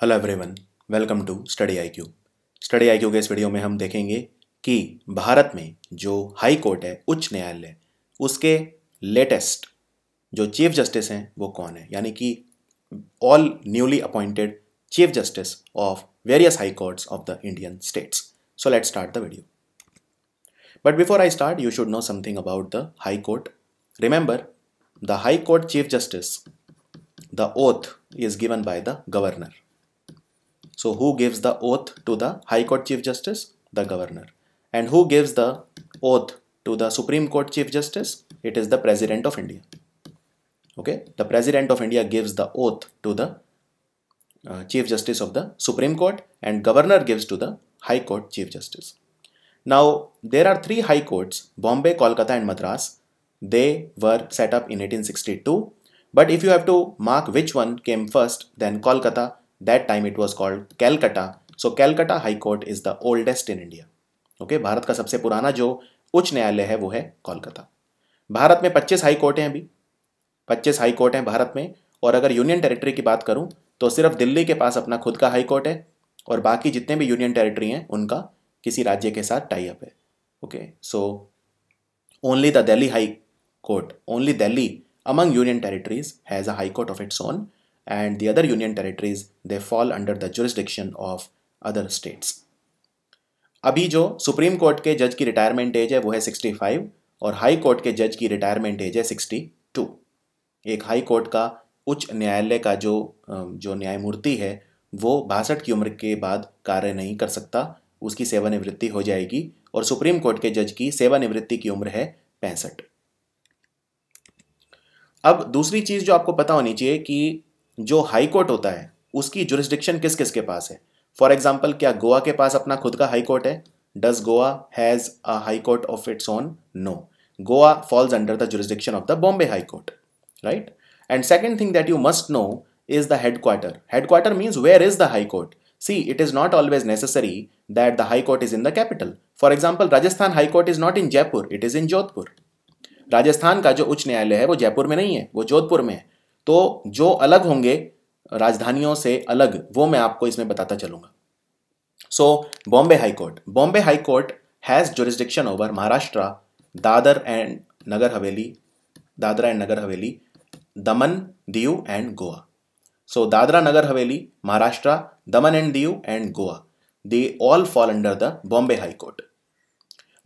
Hello everyone welcome to Study I Q Study I Q के इस video में हम देखेंगे कि भारत में जो हाई कोर्ट है, उच्च न्यायालय, उसके लेटेस्ट जो चीफ जस्टिस हैं, वो कौन है? यानी कि all newly appointed chief justice of various high courts of the Indian states so let start the video but before I start you should know something about the high court remember the high court chief justice the oath is given by the governor. So who gives the oath to the High Court Chief Justice? The governor. And who gives the oath to the Supreme Court Chief Justice? It is the President of India. Okay, the President of India gives the oath to the uh, Chief Justice of the Supreme Court and governor gives to the High Court Chief Justice. Now, there are three high courts, Bombay, Kolkata and Madras. They were set up in 1862. But if you have to mark which one came first, then Kolkata that time it was called Calcutta. So Calcutta High Court is the oldest in India. Okay, Bharat का सबसे पुराना जो उच्च न्यायालय है वो है कोलकाता। भारत में 25 हाई कोर्ट हैं अभी। 25 हाई कोर्ट हैं भारत में। और अगर यूनियन टेरिटरी की बात करूँ तो सिर्फ़ दिल्ली के पास अपना खुद का हाई कोर्ट है। और बाकी जितने भी यूनियन टेरिटरी हैं उनका किसी राज्य के साथ टाई अप है। Okay so only the Delhi high court only Delhi among union territories has a high court of its own and the other union territories, they fall under the jurisdiction of other states. अभी जो supreme court के जज की retirement age है, वो है 65 और high court के जज की रिटायरमेंट एज है 62 एक हाई कोर्ट का उच्च न्यायालय का जो जो न्यायमूर्ति है, वो बासठ की उम्र के बाद कार्य नहीं कर सकता, उसकी सेवानिवृत्ति हो जाएगी और सुप्रीम कोर्ट के जज की सेवानिवृत्ति की उम्र है पैंसठ. अब दूसरी चीज़ जो आपको पता होनी चाहिए कि जो हाई कोर्ट होता है, उसकी जुरिस्डिक्शन किस किस के पास है? फॉर एग्ज़ाम्पल क्या गोवा के पास अपना खुद का हाई कोर्ट है? Does Goa has a high court of its own no Goa falls under the jurisdiction of the Bombay high court right and second thing that you must know is the headquarter headquarter means where is the high court see it is not always necessary that the high court is in the capital for example Rajasthan high court is not in Jaipur it is in Jodhpur Rajasthan का जो उच्च न्यायालय है, वो जयपुर में नहीं है, वो जोधपुर में है। तो जो अलग होंगे राजधानियों से अलग वो मैं आपको इसमें बताता चलूँगा। So Bombay high court Bombay high court has jurisdiction over Maharashtra Dadar and Nagar Haveli Dadra and Nagar Haveli Daman Diu and Goa so Dadra Nagar Haveli Maharashtra Daman and Diu and Goa they all fall under the Bombay high court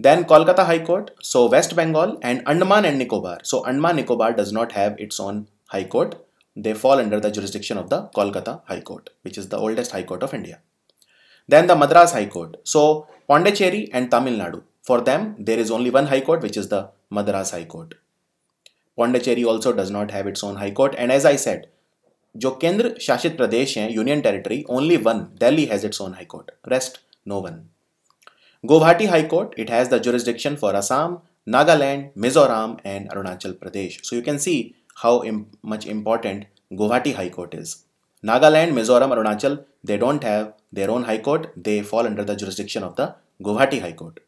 Then Kolkata High Court, so West Bengal and Andaman and Nicobar. So Andaman Nicobar does not have its High Court. They fall under the jurisdiction of the Kolkata High Court, which is the oldest High Court of India. Then the Madras High Court. So Pondicherry and Tamil Nadu. For them, there is only one High Court, which is the Madras High Court. Pondicherry also does not have its own High Court. And as I said, जो केंद्र शासित प्रदेश हैं union territory only one Delhi has its own high court rest no one Guwahati High Court, it has the jurisdiction for Assam, Nagaland, Mizoram and Arunachal Pradesh. So you can see how much important Guwahati High Court is. Nagaland, Mizoram, Arunachal, they don't have their own High Court. They fall under the jurisdiction of the Guwahati High Court.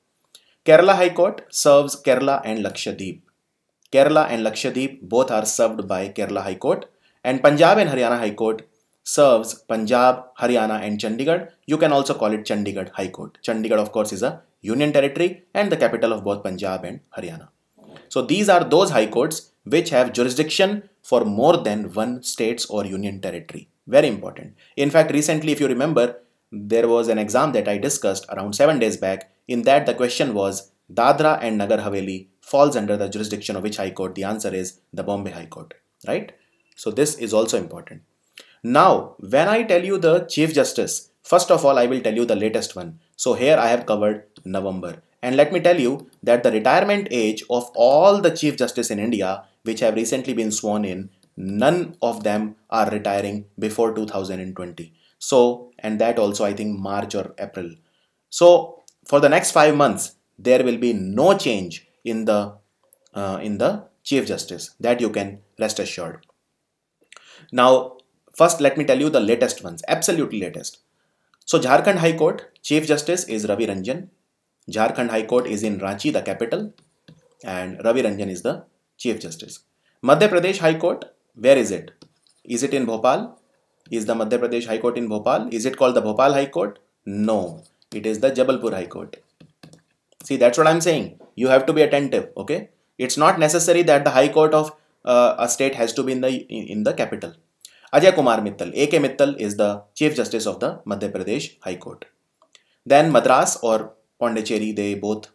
Kerala High Court serves Kerala and Lakshadweep. Kerala and Lakshadweep both are served by Kerala High Court and Punjab and Haryana High Court serves Punjab, Haryana and Chandigarh. You can also call it Chandigarh High Court. Chandigarh of course is a union territory and the capital of both Punjab and Haryana. So these are those high courts which have jurisdiction for more than one states or union territory. Very important. In fact, recently if you remember, there was an exam that I discussed around 7 days back. In that the question was Dadra and Nagar Haveli falls under the jurisdiction of which high court? The answer is the Bombay High Court, right? So this is also important. Now, when I tell you the Chief Justice, first of all, I will tell you the latest one. So here I have covered November. And let me tell you that the retirement age of all the Chief Justice in India, which have recently been sworn in, none of them are retiring before 2020. So, and that also I think March or April. So, for the next five months, there will be no change in the uh, in the Chief Justice. That you can rest assured. Now, First, let me tell you the latest ones, absolutely latest. So, Jharkhand High Court, Chief Justice is Ravi Ranjan. Jharkhand High Court is in Ranchi, the capital, and Ravi Ranjan is the Chief Justice. Madhya Pradesh High Court, where is it? Is it in Bhopal? is the Madhya Pradesh High Court in Bhopal. Is it called the Bhopal High Court? No, it is the Jabalpur High Court. See, that's what I'm saying. You have to be attentive. Okay, it's not necessary that the High Court of uh, a state has to be in the in, in the capital. Ajay Kumar Mittal, A.K. Mittal is the Chief Justice of the Madhya Pradesh High Court. Then Madras or Pondicherry, they both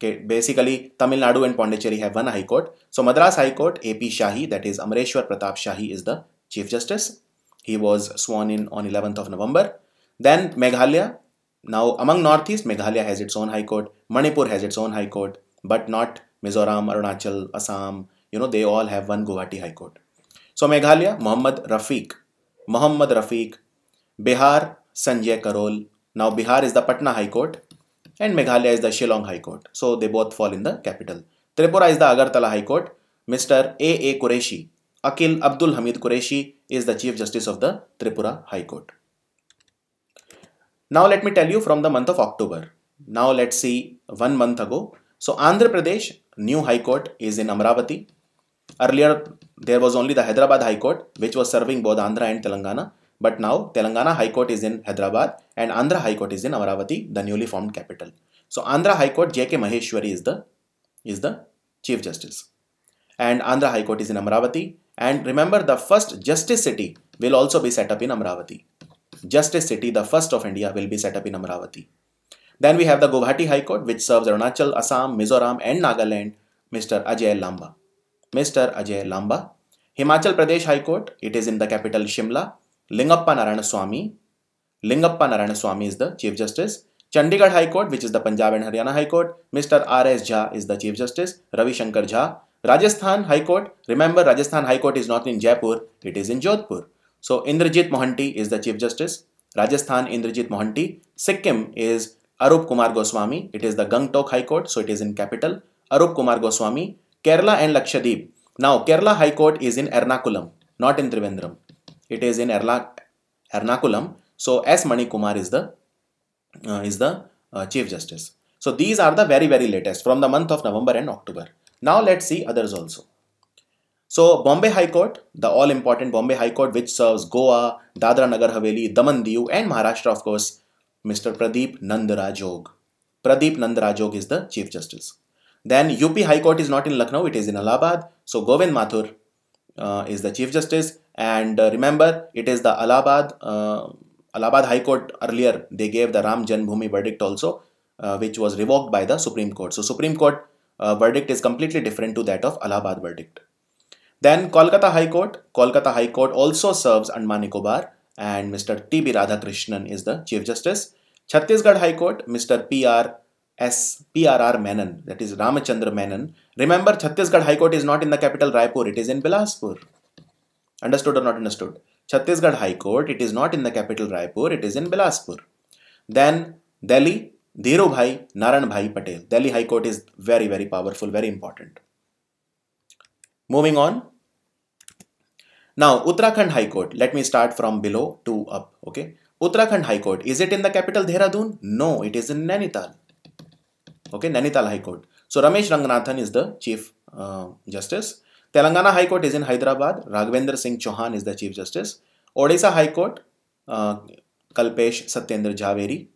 basically Tamil Nadu and Pondicherry have one High Court. So Madras High Court, A.P. Shahi, that is Amareshwar Pratap Shahi, is the Chief Justice. He was sworn in on 11th of November. Then Meghalaya. Now among Northeast, Meghalaya has its own High Court. Manipur has its own High Court, but not Mizoram, Arunachal, Assam. You know they all have one Guwahati High Court. So Meghalaya, Muhammad Rafiq. Muhammad Rafiq. Bihar, Sanjay Karol. Now Bihar is the Patna High Court and Meghalaya is the Shillong High Court. So they both fall in the capital. Tripura is the Agartala High Court. Mr. A. A. Qureshi, Akil Abdul Hamid Qureshi is the Chief Justice of the Tripura High Court. Now let me tell you from the month of October. Now let's see one month ago. So Andhra Pradesh new High Court is in Amravati. Earlier there was only the Hyderabad High Court which was serving both Andhra and Telangana. But now Telangana High Court is in Hyderabad and Andhra High Court is in Amaravati, the newly formed capital. So Andhra High Court J.K. Maheshwari is the is the Chief Justice. And Andhra High Court is in Amaravati. And remember the first Justice City will also be set up in Amaravati. Justice City, the first of India, will be set up in Amaravati. Then we have the Guwahati High Court, which serves Arunachal, Assam, Mizoram, and Nagaland, Mr. Ajay Lamba. Mr. Ajay Lamba. Himachal Pradesh High Court, it is in the capital Shimla. Lingappa Narayana Swamy. Lingappa Narayana Swamy is the Chief Justice. Chandigarh High Court, which is the Punjab and Haryana High Court, Mr. R.S. Jha is the Chief Justice. Ravi Shankar Jha. Rajasthan High Court, remember Rajasthan High Court is not in Jaipur, it is in Jodhpur. So Indrajit Mohanty is the Chief Justice. Rajasthan Indrajit Mohanty. Sikkim is Arup Kumar Goswami, it is the Gangtok High Court, so it is in capital. Arup Kumar Goswami. Kerala and Lakshadweep. Now Kerala High Court is in Ernakulam, not in Trivandrum it is in Erla, Ernakulam. So S. Manikumar is the uh, is the uh, Chief Justice. So these are the very very latest from the month of November and October. Now let's see others also. So Bombay High Court, the all important Bombay High Court which serves Goa, Dadra Nagar Haveli, Daman Diu and Maharashtra of course, Mr. Pradeep Nandrajog. Pradeep Nandrajog is the Chief Justice. Then UP High Court is not in Lucknow, it is in Allahabad. So Govind Mathur uh, is the Chief Justice and uh, remember it is the Allahabad uh, Allahabad High Court earlier they gave the Ram Janmabhoomi verdict also uh, which was revoked by the Supreme Court. So Supreme Court uh, verdict is completely different to that of Allahabad verdict. Then Kolkata High Court. Kolkata High Court also serves Andaman Nicobar and Mr. T.B. Radhakrishnan is the Chief Justice. Chhattisgarh High Court, Mr. P.R. S. P.R.R. Menon, that is Ramachandra Menon. Remember, Chhattisgarh High Court is not in the capital Raipur, it is in Bilaspur. Understood or not understood? Chhattisgarh High Court, it is not in the capital Raipur, it is in Bilaspur. Then Delhi, Dhiru Bhai, Naran Bhai Patel. Delhi High Court is very, very powerful, very important. Moving on. Now, Uttarakhand High Court, let me start from below to up, okay? Uttarakhand High Court, is it in the capital Dehradun? No, it is in Nainital. Okay, Nainital High Court. So Ramesh Ranganathan is the Chief uh, Justice. Telangana High Court is in Hyderabad. Raghavendra Singh Chauhan is the Chief Justice. Odisha High Court, uh, Kalpesh Satyendra Jhaveri.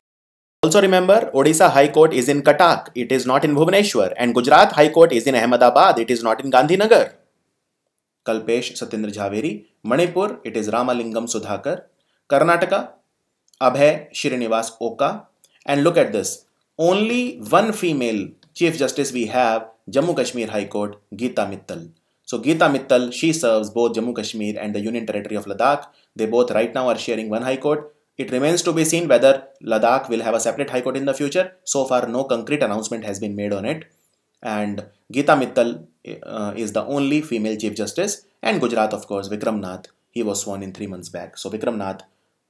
Also remember, Odisha High Court is in Cuttack. It is not in Bhubaneswar. And Gujarat High Court is in Ahmedabad. It is not in Gandhinagar. Kalpesh Satyendra Jhaveri. Manipur, it is Ramalingam Sudhakar. Karnataka, Abhay Srinivas Oka. And look at this. Only one female Chief Justice we have, Jammu Kashmir High Court, Geeta Mittal. So Geeta Mittal, she serves both Jammu Kashmir and the Union Territory of Ladakh. They both right now are sharing one High Court. It remains to be seen whether Ladakh will have a separate High Court in the future. So far, no concrete announcement has been made on it. And Geeta Mittal uh, is the only female Chief Justice. And Gujarat, of course, Vikram Nath. He was sworn in three months back. So Vikram Nath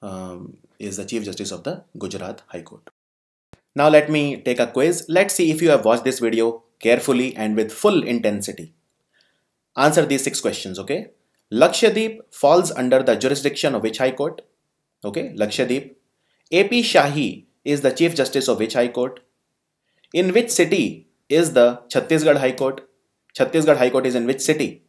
um, is the Chief Justice of the Gujarat High Court. Now let me take a quiz. Let's see if you have watched this video carefully and with full intensity. Answer these six questions, okay? Lakshadweep falls under the jurisdiction of which High Court? Okay, Lakshadweep. AP Shahi is the Chief Justice of which High Court? In which city is the Chhattisgarh High Court? Chhattisgarh High Court is in which city?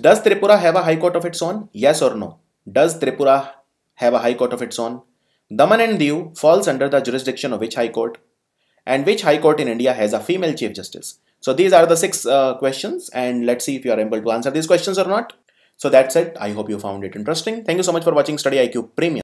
Does Tripura have a High Court of its own? Yes or no? Does Tripura have a high court of its own? Daman and Diu falls under the jurisdiction of which high court? And which high court in India has a female chief justice? So these are the six uh, questions and let's see if you are able to answer these questions or not. So that's it. I hope you found it interesting. Thank you so much for watching Study IQ Premium.